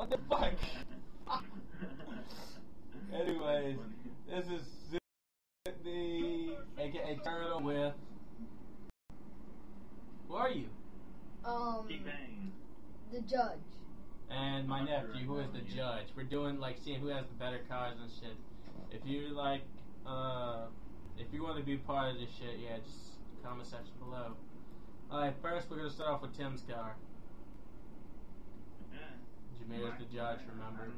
What the fuck? Anyways, this is the aka Turtle with. Who are you? Um, the judge. And my nephew, who is the judge. We're doing like seeing who has the better cars and shit. If you like, uh, if you want to be part of this shit, yeah, just comment section below. Alright, first we're gonna start off with Tim's car. Yeah. Judge, remember?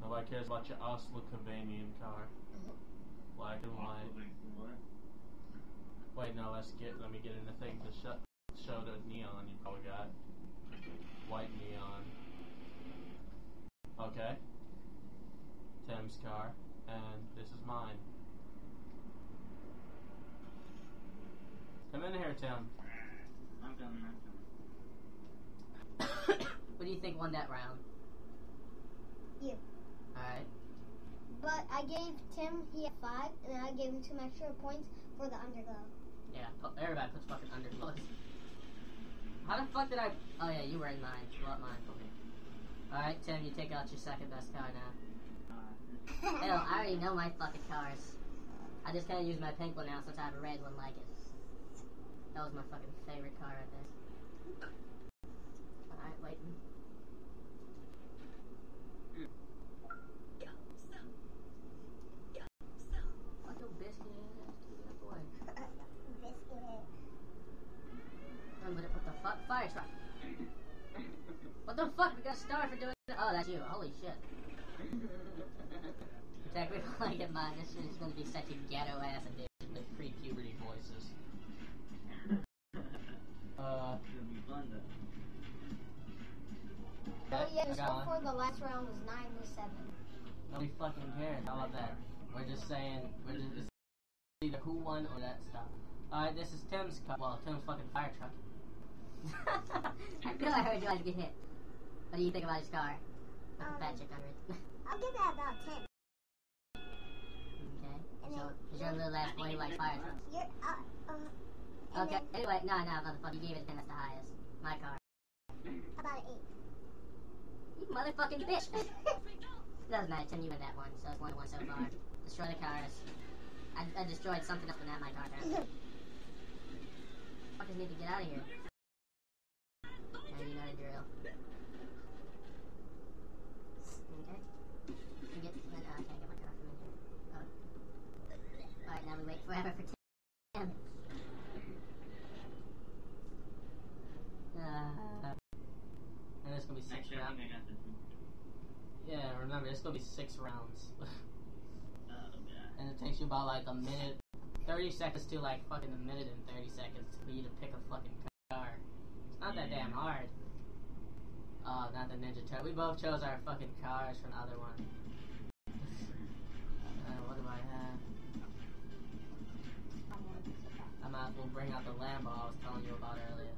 Nobody cares about your Oslo-Cavanian car. Black and white. Wait, no, let's get, let me get in the thing to show, show the neon you probably got. White neon. Okay. Tim's car. And this is mine. Come in here, Tim. I'm coming, I'm coming. what do you think won that round? You. Alright. But I gave Tim, he had five, and then I gave him two extra points for the underglow. Yeah, everybody puts fucking underclothes. How the fuck did I. Oh, yeah, you were in mine. Pull up mine for me. Alright, Tim, you take out your second best car now. Hell, I already know my fucking cars. I just can't use my pink one now since I have a red one like it. That was my fucking favorite car right there. Alright, waiting. Uh, Oh yeah, the score for the last round was 97. Nobody fucking cares. How about that? We're just saying, we're just, it's either who won or that stuff. Alright, this is Tim's cup. Well, Tim's fucking fire truck. I feel like I heard you guys get hit. What do you think about his car? Um, fat chick under it. I'll give that about 10. So, then- is your little ass boy who likes fire trucks? You're uh, and Okay, then anyway, no, no, motherfucker, you gave it a 10, that's the highest. My car. about an You motherfucking bitch! Doesn't matter, Tim, you win that one, so it's one to one so far. Destroy the cars. I, I destroyed something else, but not my car. Fuckers need to get out of here. And you know the drill. Okay. You get. Uh, I can't get my car from in here. Oh. Alright, now we wait forever for Tim. Uh, and it's gonna be six Actually, I rounds. think I got this one. Yeah, it's gonna be six rounds. Oh, and it takes you about like a minute, 30 seconds to like fucking a minute and 30 seconds for you to pick a fucking car. It's not that damn hard. Oh, not the Ninja Turtle. We both chose our fucking cars from the other one. uh, what do I have? I might as well bring out the Lambo I was telling you about earlier.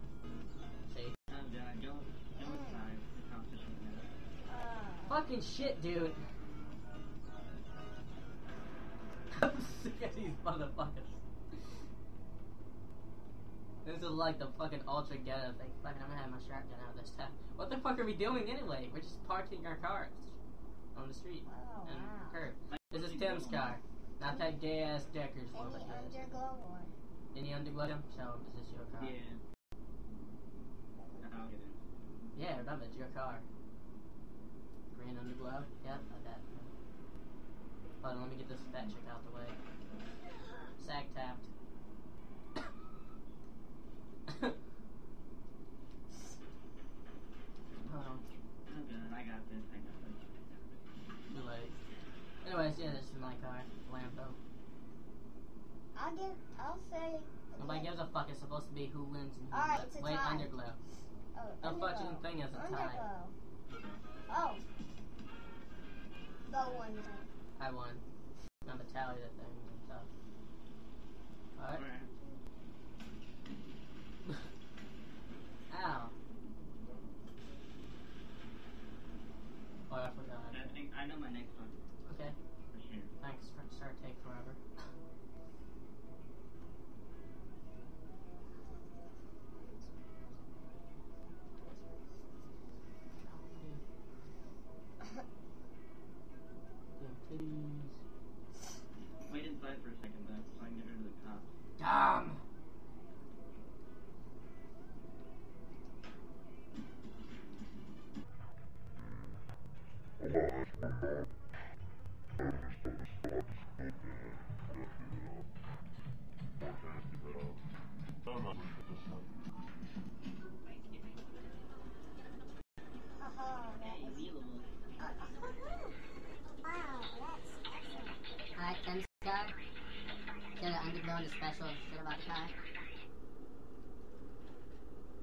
Fucking shit, dude. I'm sick of these motherfuckers. This is like the fucking ultra ghetto thing. Fucking, I'm gonna have my shotgun out this time. What the fuck are we doing anyway? We're just parking our cars on the street Oh, and wow. curb. This is Tim's car, not that gay ass Decker's one. any but his. underglow one. Any underglow? Tim? Show him. Is this your car? Yeah. I'll get in. Yeah, remember it's your car. Green underglow. Yep, I bet. Hold on, let me get this fat chick out the way. Sag tapped. Hold on. Oh, God. I got this. I got this. Too late. Anyways, yeah, this is my car. Lambo. I'll give. I'll say. Nobody gives a fuck. It's supposed to be who wins and who Alright, it's a Wait, tie. underglow. Oh, No underglow. fucking thing is a tie. Underglow. Oh. Go one then. I won. I'm a tally the thing and stuff. Alright. Alright. Ow.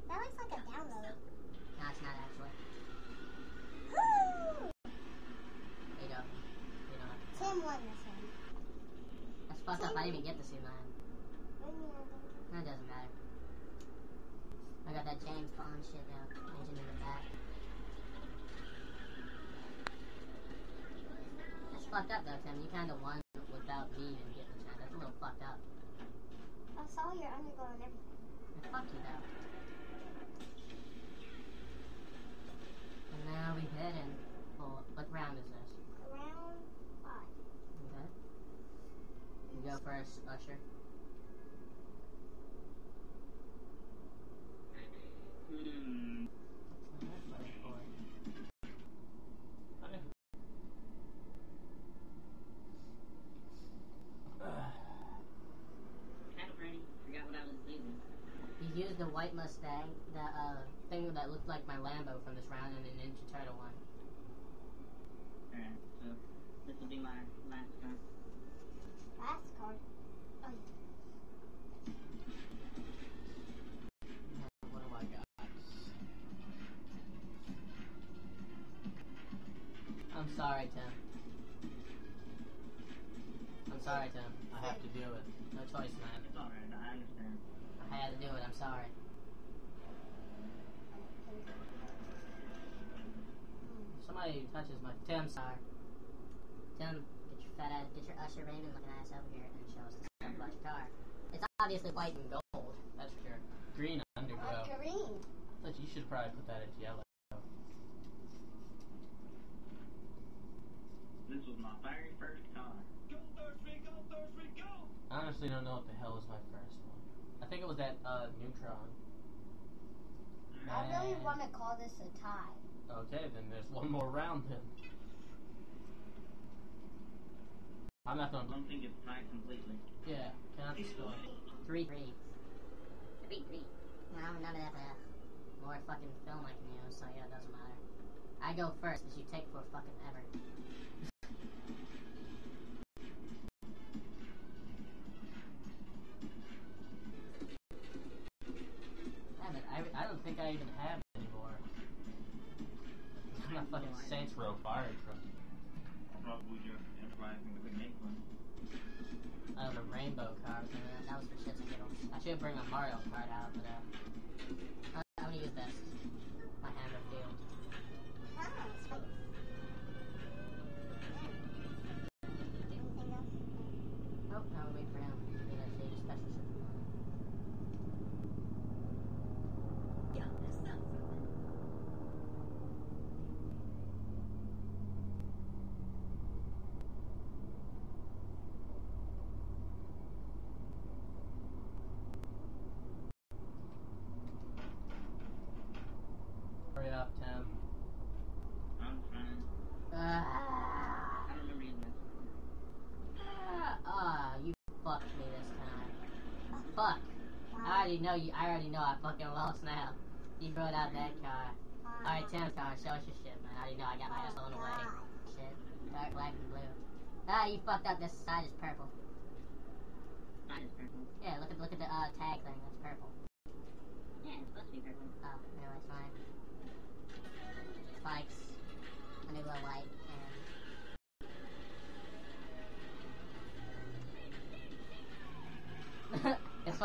That looks like a download. No, it's not actually. Woo! You don't. Tim won one. That's fucked up. I didn't even get to see mine. What do you mean I didn't? That doesn't matter. I got that James Bond shit now. Engine in the back. That's fucked up though, Tim. You kind of won without me even getting the chance. That's a little fucked up. I saw your underglow and everything. And fuck you though. And now we head in. for what round is this? Round five. Okay. You go first, Usher. Hmm. Kind of ready. Forgot what I was using. You used the white Mustang, the uh, thing that looked like my Lambo from this round, and the Ninja Turtle one. Alright, so this will be my last turn. Last card. Oh. What do I got? I'm sorry, Tim. I'm sorry, Tim. I have to do it. No choice, man. It's alright, I understand. I had to do it. I'm sorry. Somebody touches my Tim, sorry. Tim, get your fat get your Usher Raymond looking ass over here and show us the stuff about your car. It's obviously white and gold. That's your green underglow. Uh, green. But you should probably put that as yellow. This was my very first car. I honestly don't know what the hell was my first one. I think it was that uh, Neutron. I really Man. want to call this a tie. Okay, then there's one more round then. I'm not I gonna. don't think it's tied completely. Yeah, count the score. Three, three. Three, three. No, none of that. Uh, more fucking film I can use, so yeah, it doesn't matter. I go first, because you take for fucking ever. Damn it, I, I don't think I even have it anymore. I'm not fucking Saints Row fire truck. Probably just improvising bring a Mario Kart out, but already know you. I already know I fucking lost now. You brought out that car. Alright, Tim's car. Show us your shit, man. I already know I got my ass blown away. Shit. Dark black and blue. Ah, you fucked up. This side is purple. Mine is purple. Yeah, look at look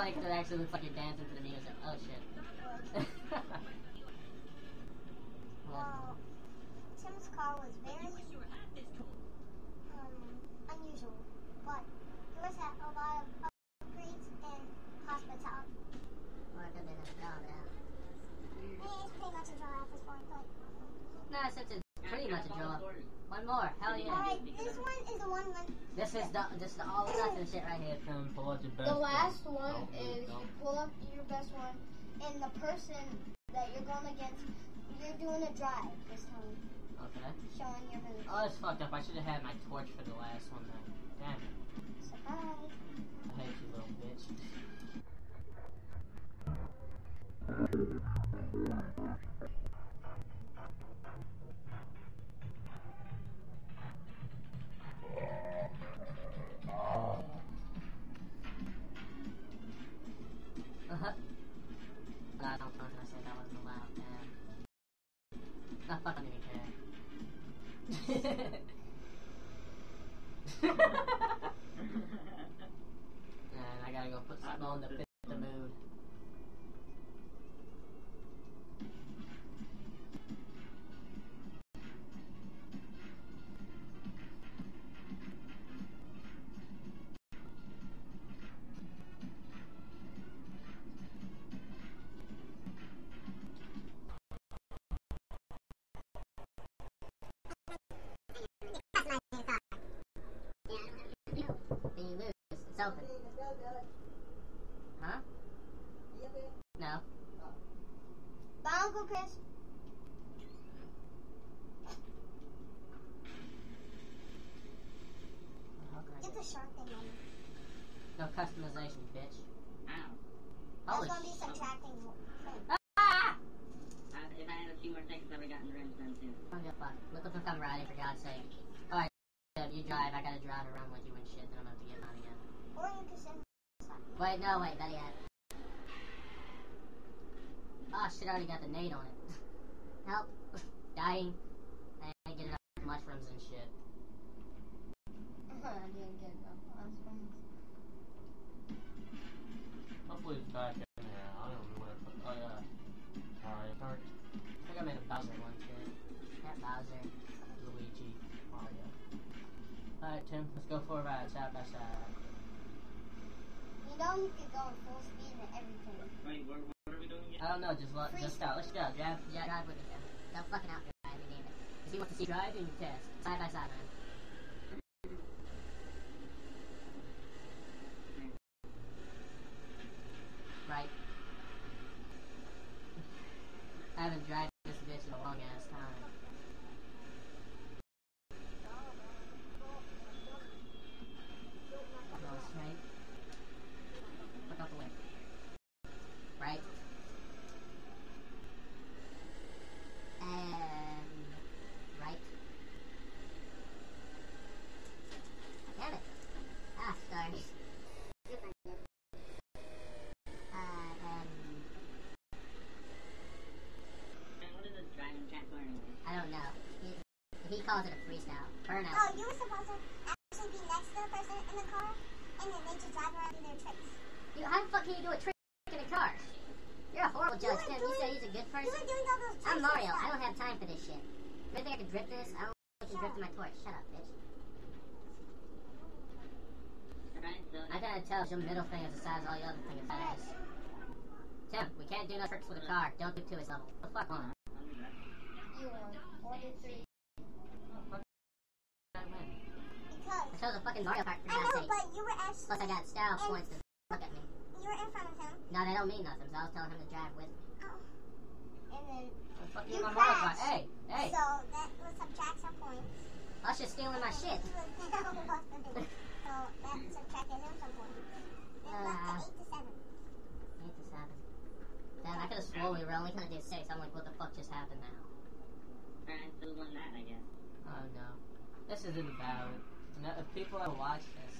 it actually looks like you're dancing to the music. Oh shit. Well, Tim's car was very um, unusual, but it was had a lot of upgrades and hospitality. Or it could have been a draw now. I mean, it's pretty much a draw at this point, but. Nah, since it's pretty much a draw. One more. Hell yeah. Alright, this one is the one when. This is the this is the all nothing shit right here. Tim, pull out your best The last one. one is you pull up your best one, and the person that you're going against You're doing a drive this time, Okay. showing your move. Oh, that's fucked up. I should have had my torch for the last one then. And I gotta go put something on to fit the mood. Then you lose. It's open. Huh? No. Bye, Uncle Chris. How can I Get the shark thing on. No customization, bitch. Ow. That's gonna be subtracting. Ah! Uh, if I had a few more seconds, I would have gotten rinse then too. Oh, yeah, fuck. Look up if I'm riding, for God's sake. Alright, you drive, I gotta drive around with you and shit, then I'm gonna have to get mine again. Or you can send. Wait, no, wait, better yet. Oh shit, I already got the nade on it. Help. Dying. I didn't get enough mushrooms and shit. I didn't get enough mushrooms. Hopefully it's back in there. I don't know where I put. Oh yeah. Alright, start. I think I made a Bowser one too. That Bowser. Luigi. Mario. Alright, Tim, let's go for a ride side by side. You know you could go in full speed and everything. Wait, what, I don't know, just let, just go. Let's go. Drive, yeah, drive with Tim. Don't fucking out drive me, damn it. If you want to see driving, test. Side by side, man. Right. I haven't driven this bitch in a long ass time. Go straight. Look out the way. Right. And right. Damn it. Ah, stars. Uh, and Man, what is this driving chat for anyway? I don't know. He, he calls it a freestyle. Burnout. Oh, you were supposed to actually be next to the person in the car, and then they just drive around and do their tricks. You, how the fuck can you do a trick in a car? You're a horrible judge, were Tim. You doing- say he's a good You person? were doing all those tricks. I'm Mario. I don't have time for this shit. You really think I can drift this? I don't think I can drift in my torch. Shut up, bitch. I gotta tell your middle finger is the size of all your other fingers. That is. Tim, we can't do no tricks with a car. Don't do to his level. The fuck on. That. You won. Four. I. Because. I chose a fucking Mario Kart for I God's know, sake. but you were actually. Plus I got style points to look at me. You were in front of him. No, they don't mean nothing, so I was telling him to drive with me. Oh. And then. What the fuck You you in my Mario Kart? Hey, hey. So that was subtract some points. Us just stealing my shit. He was down wasn't it? So that subtracted him some points. Then it went to Uh. eight to seven. Eight to seven. Damn, I could have swore we were only gonna do six. I'm like, what the fuck just happened now? Alright, so won that, I guess. Oh no. This isn't about... No, if people ever watch this,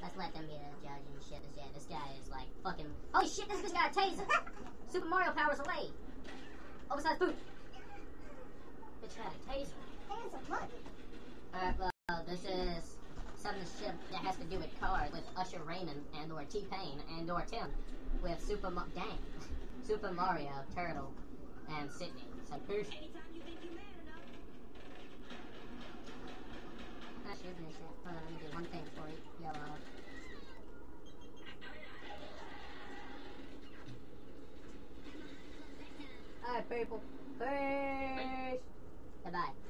let's let them be the judge and shit. This, yeah, this guy is like fucking. Holy shit, this bitch got a taser! Super Mario powers away! Oversized boot. The a Taser. Taser, what? Alright, well, this is some shit that has to do with cars with Usher Raymond and or T-Pain and or Tim with Super Ma- Dang. Super Mario, Turtle, and Sidney. So Anytime you think you're mad enough. Hold on, let me do one thing for you. Yellow. Bye, people. Peace. Bye-bye.